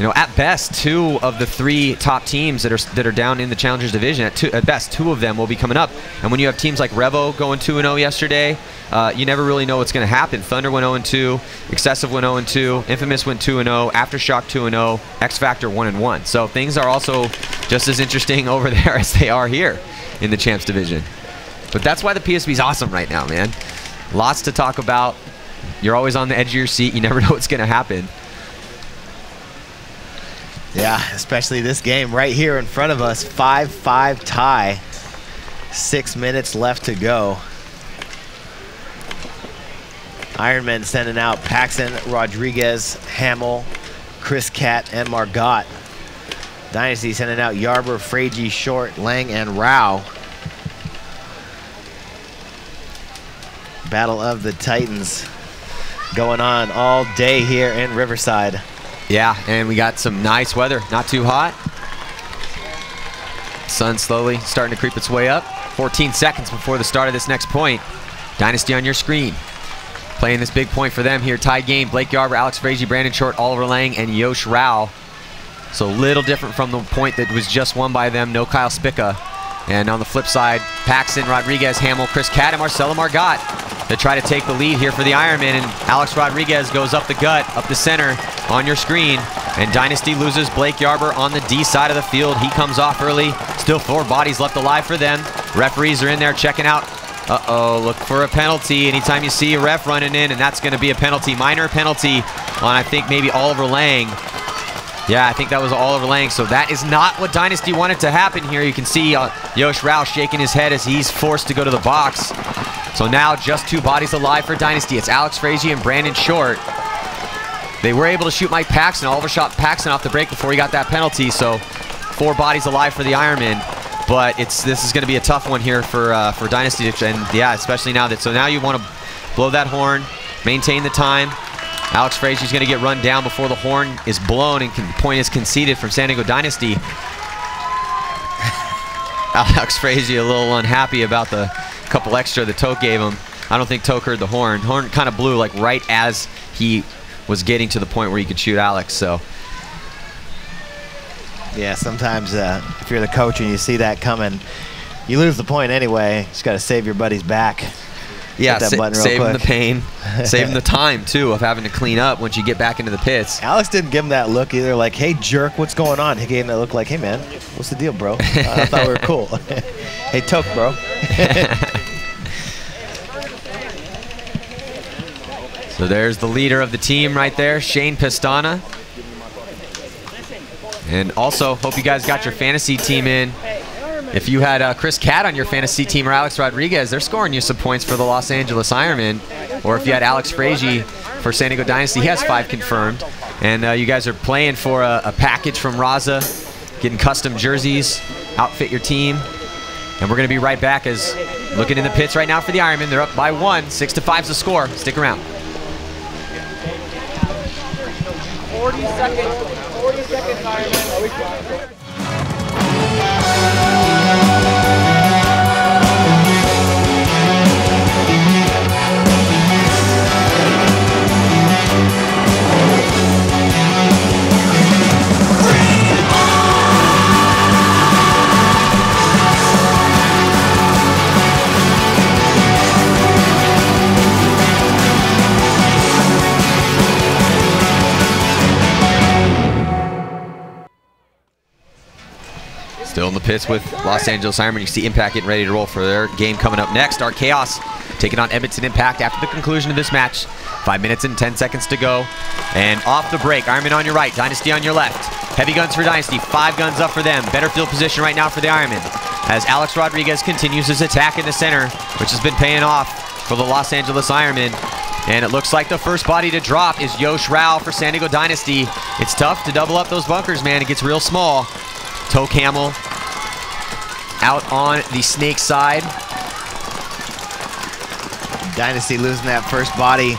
You know, at best, two of the three top teams that are that are down in the Challengers division, at, two, at best, two of them will be coming up. And when you have teams like Revo going 2-0 yesterday, uh, you never really know what's going to happen. Thunder went 0-2, Excessive went 0-2, Infamous went 2-0, Aftershock 2-0, X Factor 1-1. So things are also just as interesting [laughs] over there as they are here in the Champs division. But that's why the PSP is awesome right now, man. Lots to talk about. You're always on the edge of your seat. You never [laughs] know what's going to happen. Yeah, especially this game right here in front of us. 5-5 tie. Six minutes left to go. Ironmen sending out Paxton, Rodriguez, Hamill, Chris Cat, and Margot. Dynasty sending out Yarber, Frage, Short, Lang, and Rao. Battle of the Titans going on all day here in Riverside. Yeah, and we got some nice weather. Not too hot. Sun slowly starting to creep its way up. 14 seconds before the start of this next point. Dynasty on your screen. Playing this big point for them here. Tie game. Blake Yarber, Alex Frazier, Brandon Short, Oliver Lang, and Yosh Rao So a little different from the point that was just won by them. No Kyle Spica. And on the flip side, Paxton, Rodriguez, Hamill, Chris Cat, and Marcelo Margot to try to take the lead here for the Ironmen. And Alex Rodriguez goes up the gut, up the center on your screen. And Dynasty loses Blake Yarber on the D side of the field. He comes off early. Still four bodies left alive for them. Referees are in there checking out. Uh-oh, look for a penalty. Anytime you see a ref running in, and that's going to be a penalty. Minor penalty on, I think, maybe Oliver Lang. Yeah, I think that was Oliver Lang. So that is not what Dynasty wanted to happen here. You can see uh, Yosh Rao shaking his head as he's forced to go to the box. So now just two bodies alive for Dynasty. It's Alex Frazier and Brandon Short. They were able to shoot Mike Paxton. Oliver shot Paxton off the break before he got that penalty. So four bodies alive for the Ironmen. But it's this is going to be a tough one here for uh, for Dynasty. And yeah, especially now that so now you want to blow that horn, maintain the time. Alex Frazier's going to get run down before the horn is blown and the point is conceded from San Diego Dynasty. [laughs] Alex Frazier a little unhappy about the couple extra that Toke gave him. I don't think Toke heard the horn. Horn kind of blew like right as he was getting to the point where he could shoot Alex. So. Yeah, sometimes uh, if you're the coach and you see that coming, you lose the point anyway. Just got to save your buddy's back. Yeah, sa saving the pain, saving the [laughs] time too of having to clean up once you get back into the pits. Alex didn't give him that look either, like, "Hey jerk, what's going on?" He gave him that look like, "Hey man, what's the deal, bro? I thought we were cool." [laughs] hey Toke, bro. [laughs] so there's the leader of the team right there, Shane Pestana. And also, hope you guys got your fantasy team in. If you had uh, Chris Cat on your fantasy team or Alex Rodriguez, they're scoring you some points for the Los Angeles Ironmen. Or if you had Alex Frazier for San Diego Dynasty, he has five confirmed. And uh, you guys are playing for a, a package from Raza, getting custom jerseys, outfit your team. And we're going to be right back as looking in the pits right now for the Ironmen. They're up by one. Six to five's the score. Stick around. 40 seconds. 40 seconds, Ironmen. With Los Angeles Ironmen. You see Impact getting ready to roll for their game coming up next. Art Chaos taking on Edmonton Impact after the conclusion of this match. Five minutes and 10 seconds to go. And off the break, Ironmen on your right, Dynasty on your left. Heavy guns for Dynasty, five guns up for them. Better field position right now for the Ironmen. As Alex Rodriguez continues his attack in the center, which has been paying off for the Los Angeles Ironmen. And it looks like the first body to drop is Yosh Rao for San Diego Dynasty. It's tough to double up those bunkers, man. It gets real small. Toke Hamill out on the snake side. Dynasty losing that first body.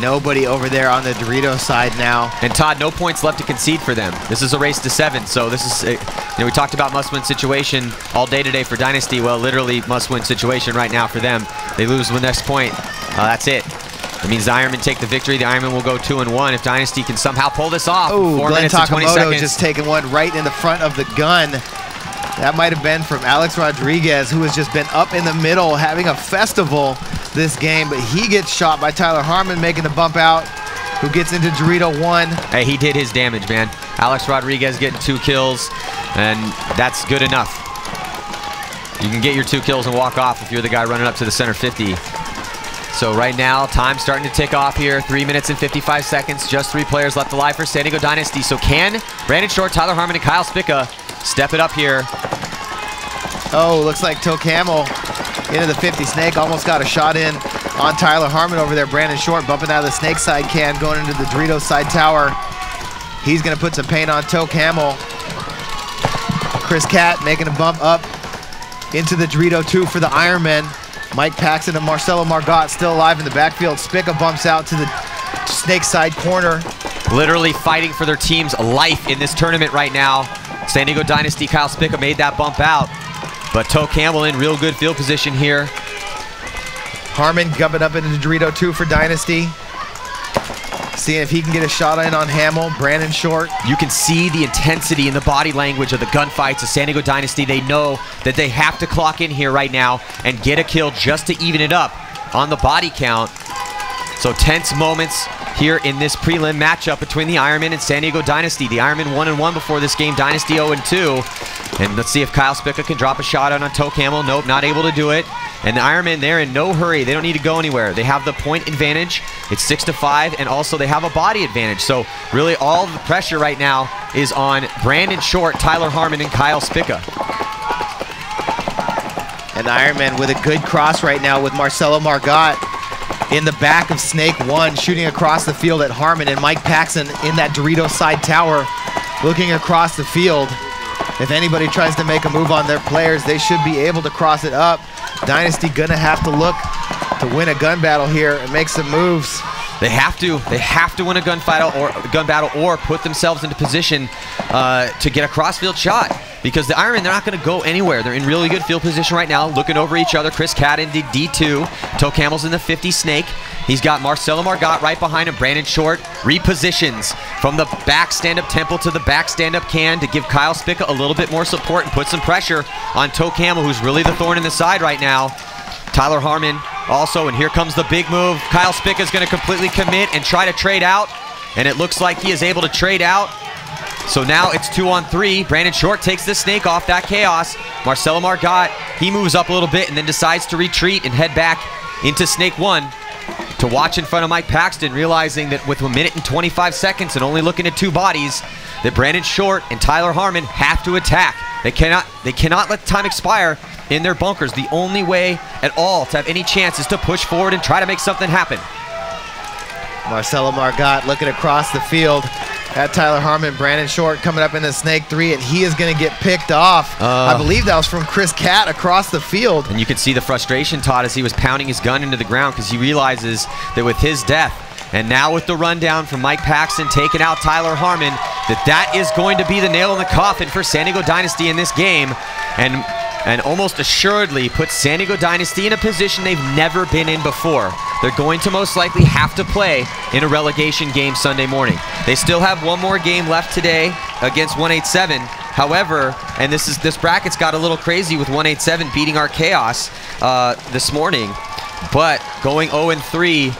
Nobody over there on the Dorito side now. And Todd, no points left to concede for them. This is a race to seven, so this is, a, you know, we talked about must-win situation all day today for Dynasty. Well, literally must-win situation right now for them. They lose the next point. Uh, that's it. It means the Ironmen take the victory. The Ironmen will go two and one if Dynasty can somehow pull this off. Oh, Glenn minutes and 20 Takamoto just taking one right in the front of the gun. That might have been from Alex Rodriguez, who has just been up in the middle having a festival this game, but he gets shot by Tyler Harmon making the bump out, who gets into Dorito one. Hey, he did his damage, man. Alex Rodriguez getting two kills, and that's good enough. You can get your two kills and walk off if you're the guy running up to the center 50. So right now, time starting to tick off here. Three minutes and 55 seconds. Just three players left alive for San Diego Dynasty. So can Brandon Short, Tyler Harmon, and Kyle Spica step it up here? Oh, looks like Toke Hamill into the 50 snake. Almost got a shot in on Tyler Harmon over there. Brandon Short bumping out of the snake side can, going into the Dorito side tower. He's going to put some paint on Toke Hamill. Chris Cat making a bump up into the Dorito 2 for the Ironmen. Mike Paxton and Marcelo Margot still alive in the backfield. Spica bumps out to the snake side corner. Literally fighting for their team's life in this tournament right now. San Diego Dynasty, Kyle Spica made that bump out. But Toke Hamill in real good field position here. Harmon gumping up into Dorito 2 for Dynasty. seeing if he can get a shot in on Hamill, Brandon Short. You can see the intensity in the body language of the gunfights of San Diego Dynasty. They know that they have to clock in here right now and get a kill just to even it up on the body count. So tense moments here in this prelim matchup between the Ironmen and San Diego Dynasty. The Ironmen 1 and 1 before this game, Dynasty 0 and let's see if Kyle Spica can drop a shot on, on Toke Hamill. Nope, not able to do it. And the Ironmen, they're in no hurry. They don't need to go anywhere. They have the point advantage. It's 6 to 5, and also they have a body advantage. So really all the pressure right now is on Brandon Short, Tyler Harmon, and Kyle Spica. And Ironmen with a good cross right now with Marcelo Margot in the back of Snake 1, shooting across the field at Harmon, and Mike Paxton in that Dorito side tower, looking across the field. If anybody tries to make a move on their players, they should be able to cross it up. Dynasty gonna have to look to win a gun battle here and make some moves. They have to. They have to win a gun battle or gun battle or put themselves into position uh, to get a crossfield shot. Because the Ironmen, they're not going to go anywhere. They're in really good field position right now, looking over each other. Chris in the D2. Toke Hamill's in the 50 snake. He's got Marcelo Margot right behind him. Brandon Short repositions from the back stand-up temple to the back stand-up can to give Kyle Spica a little bit more support and put some pressure on Toke Hamill, who's really the thorn in the side right now. Tyler Harmon also, and here comes the big move. Kyle Spica is going to completely commit and try to trade out, and it looks like he is able to trade out. So now it's two on three. Brandon Short takes the snake off that chaos. Marcelo Margot, he moves up a little bit and then decides to retreat and head back into snake one to watch in front of Mike Paxton, realizing that with a minute and 25 seconds and only looking at two bodies, that Brandon Short and Tyler Harmon have to attack. They cannot, they cannot let time expire in their bunkers. The only way at all to have any chance is to push forward and try to make something happen. Marcelo Margot looking across the field at Tyler Harmon. Brandon Short coming up in the snake three, and he is going to get picked off. Uh, I believe that was from Chris Cat across the field. And you could see the frustration, Todd, as he was pounding his gun into the ground because he realizes that with his death, and now with the rundown from Mike Paxton taking out Tyler Harmon, that that is going to be the nail in the coffin for San Diego Dynasty in this game. And and almost assuredly puts San Diego Dynasty in a position they've never been in before. They're going to most likely have to play in a relegation game Sunday morning. They still have one more game left today against 187. However, and this is this bracket's got a little crazy with 187 beating Art Chaos uh, this morning, but going 0 and 3.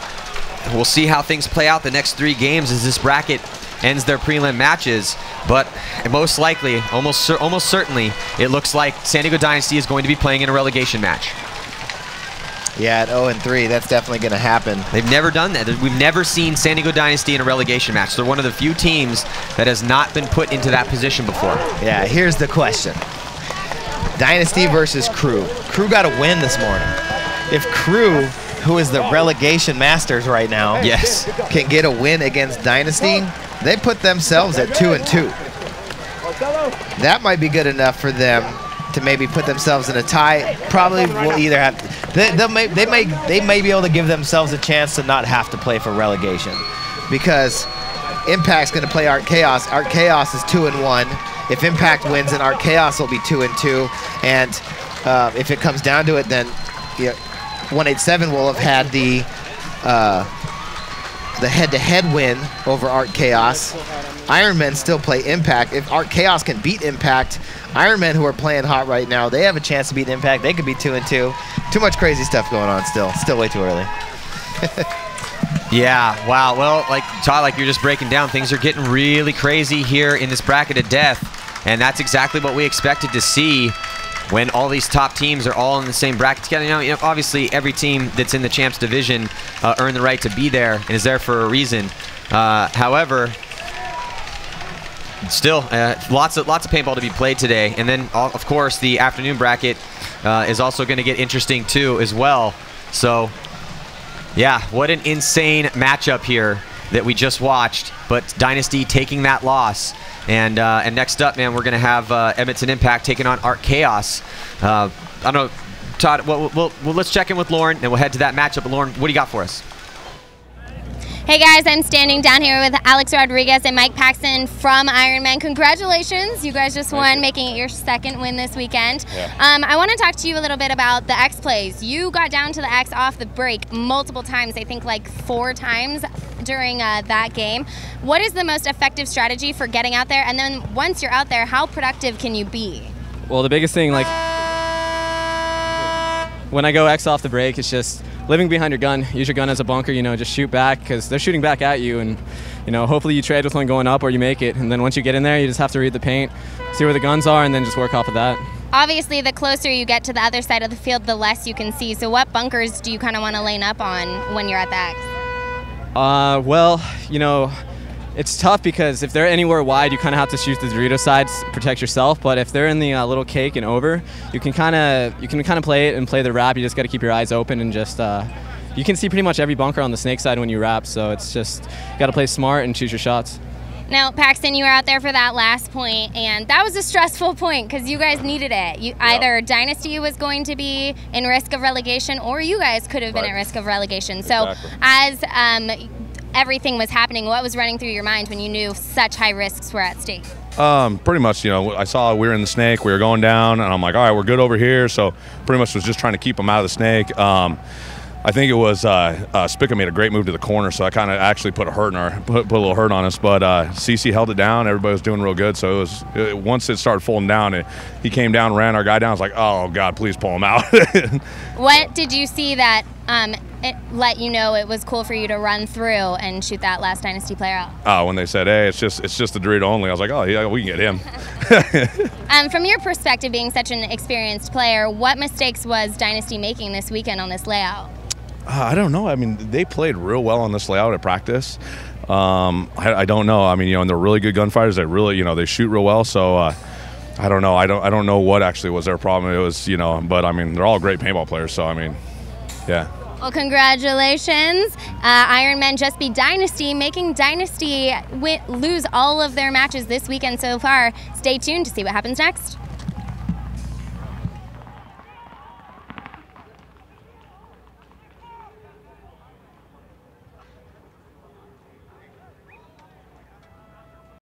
We'll see how things play out the next three games as this bracket ends their prelim matches. But most likely, almost almost certainly, it looks like San Diego Dynasty is going to be playing in a relegation match. Yeah, at 0 and 3, that's definitely going to happen. They've never done that. We've never seen San Diego Dynasty in a relegation match. They're one of the few teams that has not been put into that position before. Yeah, here's the question. Dynasty versus Crew. Crew got a win this morning. If Crew, who is the relegation masters right now, yes, can get a win against Dynasty, they put themselves at two and two. That might be good enough for them to maybe put themselves in a tie. Probably will either have they, they may they may they may be able to give themselves a chance to not have to play for relegation because Impact's going to play Art Chaos. Art Chaos is two and one. If Impact wins, then Art Chaos will be two and two. And uh, if it comes down to it, then you know, 187 will have had the uh, the head-to-head win over Art Chaos. Ironmen still play Impact. If Art Chaos can beat Impact, Ironmen who are playing hot right now, they have a chance to beat Impact. They could be two and two. Too much crazy stuff going on still. Still way too early. [laughs] yeah, wow. Well, like Todd, like you're just breaking down, things are getting really crazy here in this bracket of death. And that's exactly what we expected to see when all these top teams are all in the same bracket together. You know, you know obviously every team that's in the champs division uh, earned the right to be there and is there for a reason. Uh, however, still uh, lots of lots of paintball to be played today, and then of course the afternoon bracket uh, is also going to get interesting too as well. So, yeah, what an insane matchup here that we just watched. But Dynasty taking that loss. And uh, and next up, man, we're to have uh, Edmonton Impact taking on Art Chaos. Uh, I don't know, Todd, well, well, well, let's check in with Lauren, and we'll head to that matchup. But Lauren, what do you got for us? Hey guys, I'm standing down here with Alex Rodriguez and Mike Paxton from Ironmen. Congratulations, you guys just won, making it your second win this weekend. Yeah. Um, I want to talk to you a little bit about the X plays. You got down to the X off the break multiple times, I think like four times. during uh, that game. What is the most effective strategy for getting out there? And then once you're out there, how productive can you be? Well, the biggest thing, like when I go X off the break, it's just living behind your gun. Use your gun as a bunker. You know, just shoot back because they're shooting back at you, and you know, hopefully you trade with one going up or you make it. And then once you get in there, you just have to read the paint, see where the guns are, and then just work off of that. Obviously, the closer you get to the other side of the field, the less you can see. So, what bunkers do you kind of want to lane up on when you're at the X? Uh, well, you know, it's tough because if they're anywhere wide, you kind of have to shoot the Dorito sides, protect yourself. But if they're in the uh, little cake and over, you can kind of you can kind of play it and play the wrap. You just got to keep your eyes open and just. Uh, you can see pretty much every bunker on the snake side when you wrap, so it's just got to play smart and choose your shots. Now, Paxton, you were out there for that last point, and that was a stressful point because you guys needed it. You, Either Dynasty was going to be in risk of relegation, or you guys could have been Right. at risk of relegation. So, as um, everything was happening, what was running through your mind when you knew such high risks were at stake? Um, pretty much, you know, I saw we were in the snake, we were going down, and I'm like, all right, we're good over here. So pretty much was just trying to keep them out of the snake. Um, I think it was uh, uh, Spica made a great move to the corner, so I kind of actually put a hurt in our put, put a little hurt on us. But uh, CC held it down. Everybody was doing real good. So it was it, once it started folding down, it, he came down, ran our guy down. I was like, oh God, please pull him out. [laughs] What did you see that um, it let you know it was cool for you to run through and shoot that last Dynasty player out? uh, when they said, hey, it's just it's just the Dorito only, I was like, oh yeah, we can get him. [laughs] Um, from your perspective, being such an experienced player, what mistakes was Dynasty making this weekend on this layout? Uh, I don't know. I mean, they played real well on this layout at practice. Um, I, I don't know. I mean, you know, and they're really good gunfighters. They really, you know, they shoot real well. So uh, I don't know. I don't. I don't know what actually was their problem. It was, you know, but I mean, they're all great paintball players. So I mean, yeah. Well, congratulations. Uh, Iron Men just beat Dynasty, making Dynasty lose all of their matches this weekend so far. Stay tuned to see what happens next.